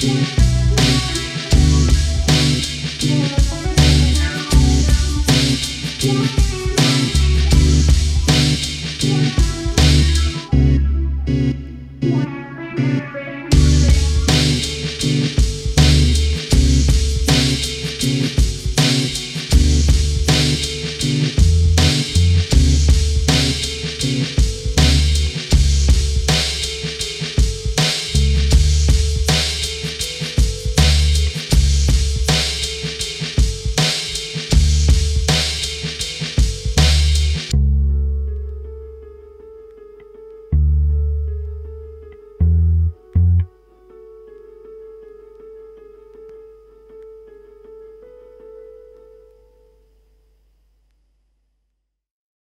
Yeah.